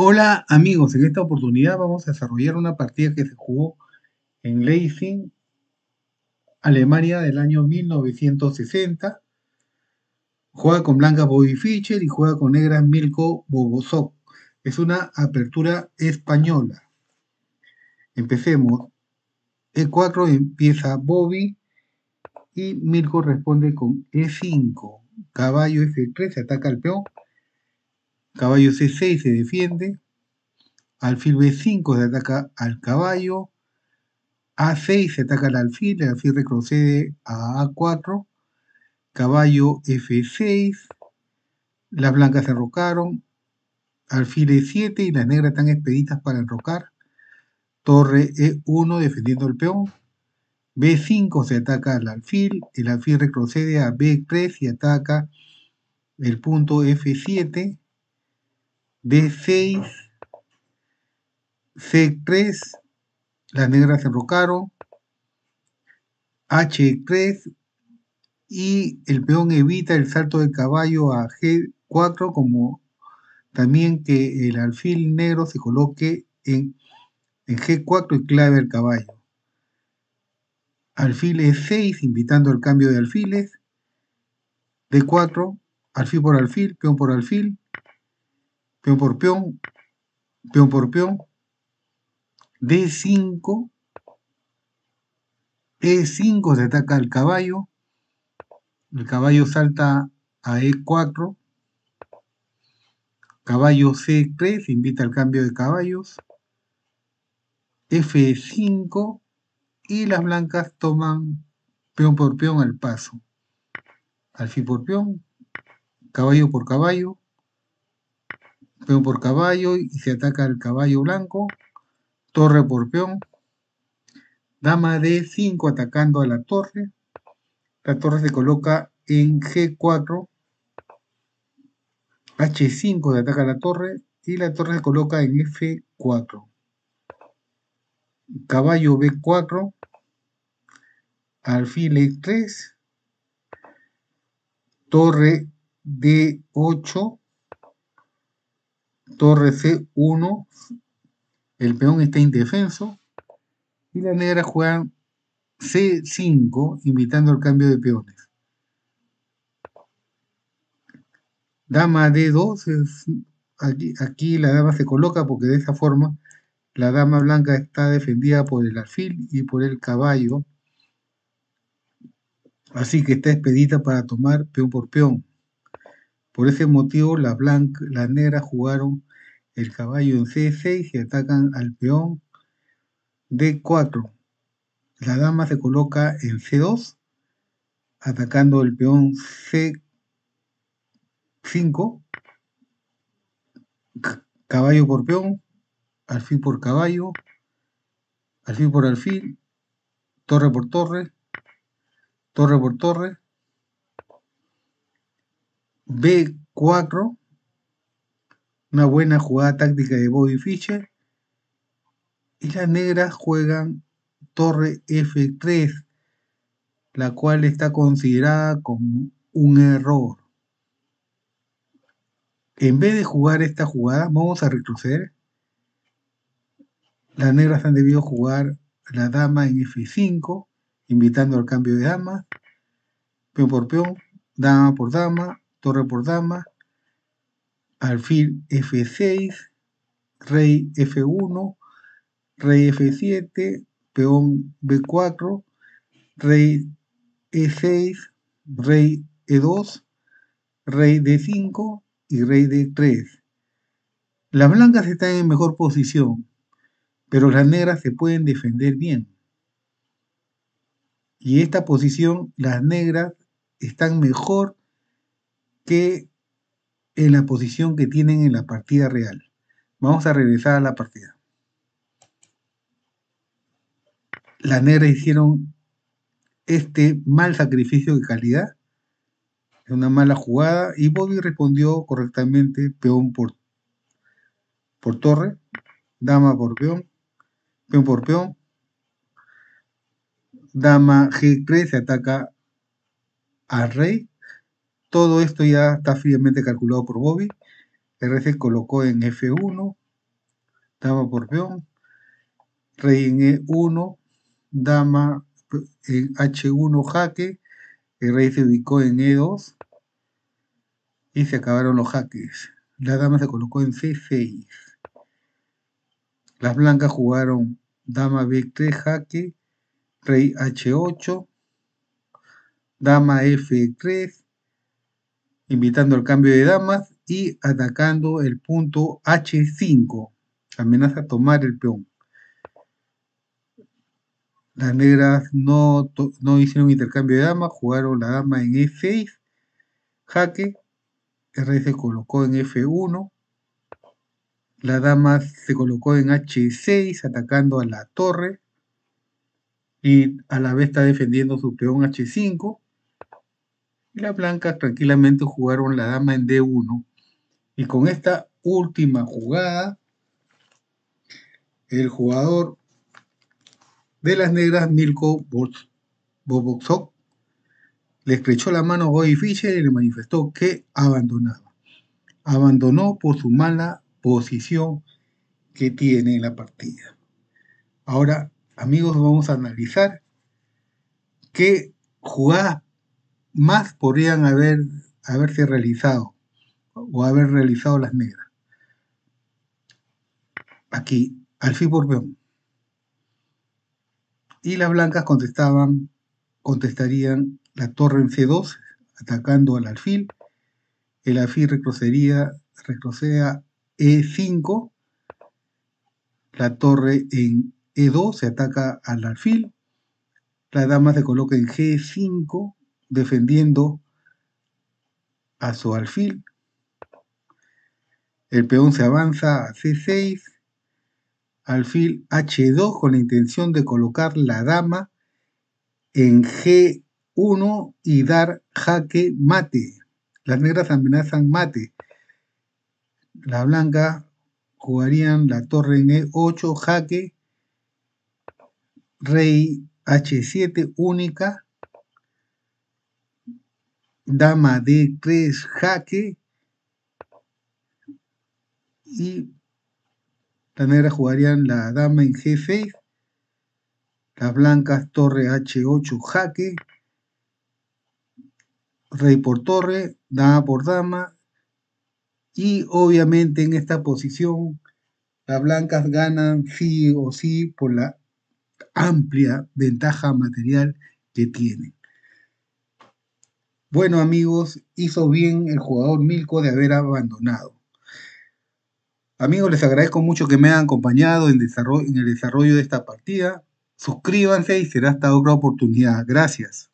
Hola amigos, en esta oportunidad vamos a desarrollar una partida que se jugó en Leipzig, Alemania del año 1960. Juega con blanca Bobby Fischer y juega con negra Milko Bobosok. Es una apertura española. Empecemos. E4 empieza Bobby y Milko responde con E5. Caballo F3 se ataca al peón Caballo C6 se defiende. Alfil B5 se ataca al caballo. A6 se ataca al alfil. El alfil retrocede a A4. Caballo F6. Las blancas se enrocaron. Alfil E7 y las negras están expeditas para enrocar. Torre E1 defendiendo el peón. B5 se ataca al alfil. El alfil retrocede a B3 y ataca el punto F7. D6, C3, las negras enrocaron, H3 y el peón evita el salto del caballo a G4 como también que el alfil negro se coloque en, en G4 y clave al caballo. Alfil E6 invitando al cambio de alfiles. D4, alfil por alfil, peón por alfil peón por peón, peón por peón, D5, E5 se ataca al caballo, el caballo salta a E4, caballo C3 invita al cambio de caballos, F5 y las blancas toman peón por peón al paso, alfil por peón, caballo por caballo, peón por caballo y se ataca al caballo blanco, torre por peón, dama D5 atacando a la torre, la torre se coloca en G4, H5 se ataca a la torre y la torre se coloca en F4. Caballo B4, alfil E3, torre D8, torre C1, el peón está indefenso, y la negra juega C5, invitando al cambio de peones. Dama D2, aquí, aquí la dama se coloca porque de esa forma la dama blanca está defendida por el alfil y por el caballo, así que está expedita para tomar peón por peón. Por ese motivo, las, las negras jugaron el caballo en C6 y atacan al peón D4. La dama se coloca en C2, atacando el peón C5, caballo por peón, alfil por caballo, alfil por alfil, torre por torre, torre por torre, B4, una buena jugada táctica de Bobby Fischer. Y las negras juegan torre F3, la cual está considerada como un error. En vez de jugar esta jugada, vamos a retroceder. Las negras han debido jugar la dama en F5, invitando al cambio de dama. Peón por peón, dama por dama, torre por dama, alfil F6, rey F1, rey F7, peón B4, rey E6, rey E2, rey D5 y rey D3. Las blancas están en mejor posición, pero las negras se pueden defender bien. Y esta posición, las negras están mejor que en la posición que tienen en la partida real. Vamos a regresar a la partida. Las negras hicieron este mal sacrificio de calidad, una mala jugada, y Bobby respondió correctamente peón por, por torre, dama por peón, peón por peón, dama G3 se ataca al rey, todo esto ya está fríamente calculado por Bobby. RC colocó en F1, dama por peón, rey en E1, dama en H1 jaque, el rey se ubicó en E2 y se acabaron los jaques. La dama se colocó en C6. Las blancas jugaron dama B3 jaque, rey H8, dama F3, invitando al cambio de damas y atacando el punto H5. Amenaza tomar el peón. Las negras no, no hicieron intercambio de damas, jugaron la dama en E6, jaque, el rey se colocó en F1, la dama se colocó en H6 atacando a la torre y a la vez está defendiendo su peón H5 y las blancas tranquilamente jugaron la dama en D1 y con esta última jugada el jugador de las negras Milko Boboksok le estrechó la mano a Bobby Fischer y le manifestó que abandonaba. Abandonó por su mala posición que tiene en la partida. Ahora, amigos, vamos a analizar qué jugadas más podrían haber, haberse realizado o haber realizado las negras. Aquí, alfil por peón. Y las blancas contestaban, contestarían la torre en C2, atacando al alfil. El alfil retrocedería, retrocede a E5. La torre en E2 se ataca al alfil. La dama se coloca en G5, defendiendo a su alfil. El peón se avanza a C6, alfil H2 con la intención de colocar la dama en G1 y dar jaque mate. Las negras amenazan mate. La blanca jugarían la torre en E8, jaque, rey H7 única, dama D3 jaque y las negras jugarían la dama en G6, las blancas torre H8 jaque, rey por torre, dama por dama, y obviamente en esta posición las blancas ganan sí o sí por la amplia ventaja material que tienen. Bueno amigos, hizo bien el jugador Milko de haber abandonado. Amigos, les agradezco mucho que me hayan acompañado en, en el desarrollo de esta partida. Suscríbanse y será hasta otra oportunidad. Gracias.